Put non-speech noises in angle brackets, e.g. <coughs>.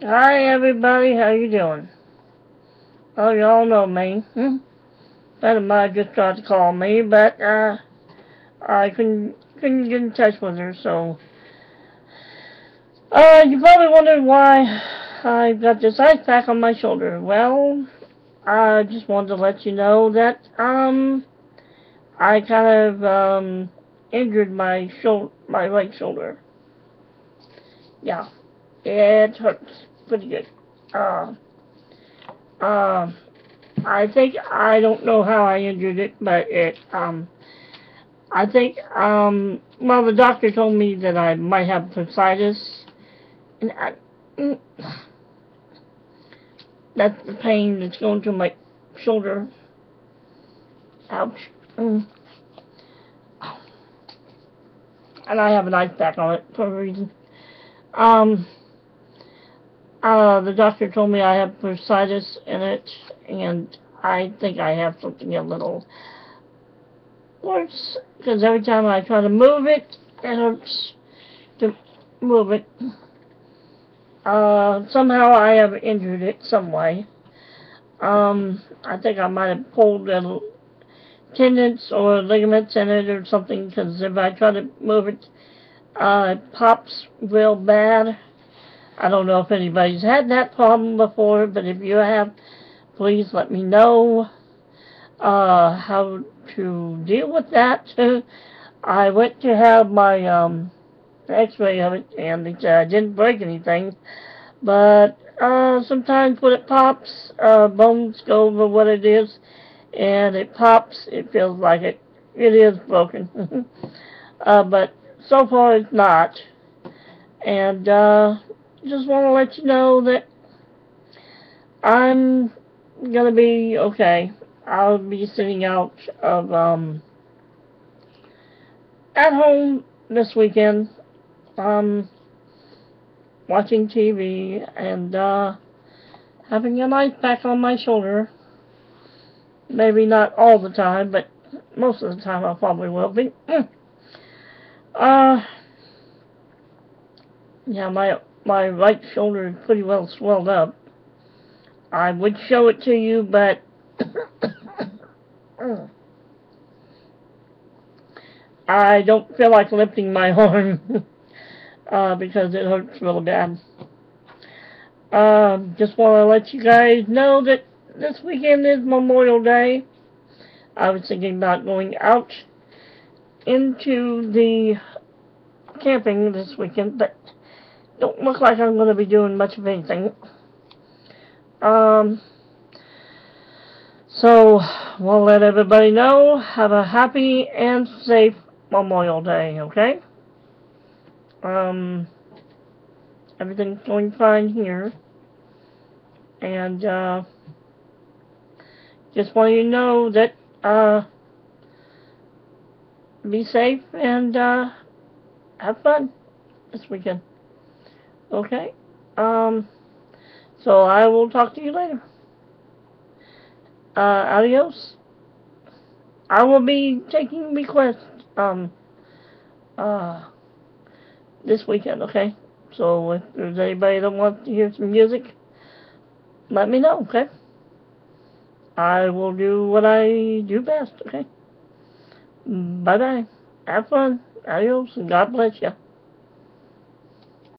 Hi everybody, how you doing? Oh, y'all know me. Hmm? Of just tried to call me, but uh, I couldn't couldn't get in touch with her, so uh, you probably wondered why I got this ice pack on my shoulder. Well, I just wanted to let you know that um, I kind of um injured my shoulder, my right shoulder. Yeah, it hurts pretty good. Uh, uh, I think I don't know how I injured it, but it um, I think um, well the doctor told me that I might have bursitis, and I, mm, that's the pain that's going to my shoulder. Ouch. Mm. And I have an ice pack on it for a reason. Um, uh, the doctor told me I have bursitis in it, and I think I have something a little worse, because every time I try to move it, it hurts to move it. Uh, somehow I have injured it some way. Um, I think I might have pulled the tendons or ligaments in it or something, because if I try to move it, uh, it pops real bad. I don't know if anybody's had that problem before, but if you have, please let me know uh, how to deal with that. <laughs> I went to have my um, x-ray of it, and they said I didn't break anything, but uh, sometimes when it pops, uh, bones go over what it is, and it pops, it feels like it, it is broken. <laughs> uh, but so far it's not. And, uh, just want to let you know that I'm gonna be okay. I'll be sitting out of um at home this weekend, um watching TV and uh having a nice pack on my shoulder. Maybe not all the time, but most of the time I probably will be. <clears throat> Uh yeah, my my right shoulder is pretty well swelled up. I would show it to you, but <coughs> I don't feel like lifting my <laughs> arm uh, because it hurts real bad. Uh, just want to let you guys know that this weekend is Memorial Day. I was thinking about going out into the camping this weekend, but don't look like I'm going to be doing much of anything. Um, so, we'll let everybody know. Have a happy and safe Memorial Day, okay? Um, everything's going fine here. And, uh, just want you to know that, uh, be safe and, uh, have fun this weekend. Okay? Um, so I will talk to you later. Uh, adios. I will be taking requests, um, uh, this weekend, okay? So if there's anybody that wants to hear some music, let me know, okay? I will do what I do best, okay? Bye-bye. Have fun. Adios, and God bless you.